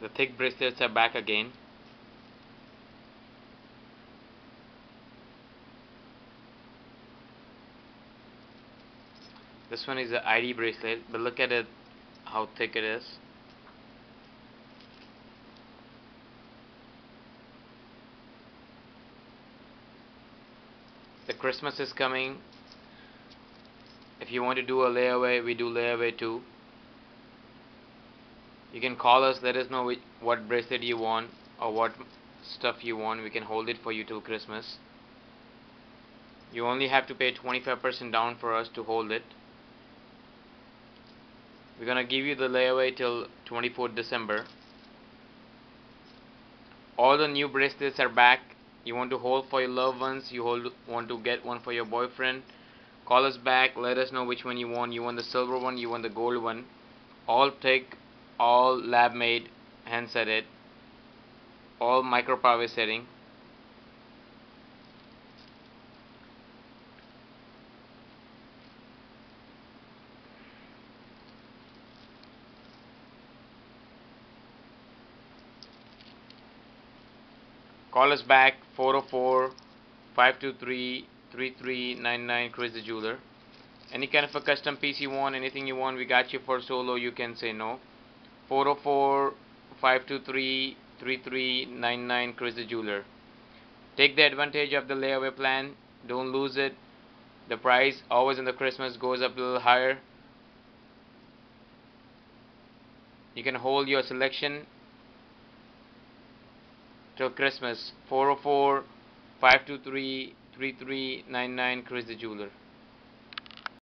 The thick bracelets are back again. This one is the ID bracelet, but look at it, how thick it is. The Christmas is coming. If you want to do a layaway, we do layaway too. You can call us, let us know which, what bracelet you want or what stuff you want. We can hold it for you till Christmas. You only have to pay 25% down for us to hold it. We're gonna give you the layaway till 24th December. All the new bracelets are back. You want to hold for your loved ones. You hold, want to get one for your boyfriend. Call us back. Let us know which one you want. You want the silver one. You want the gold one. All thick, all lab made, hand set it. All micro pavé setting. Call us back 404 523 3399 Chris the Jeweler. Any kind of a custom piece you want, anything you want, we got you for solo, you can say no. 404 523 3399 Chris the Jeweler. Take the advantage of the layaway plan, don't lose it. The price always in the Christmas goes up a little higher. You can hold your selection till Christmas 404 523 3399 Chris the Jeweler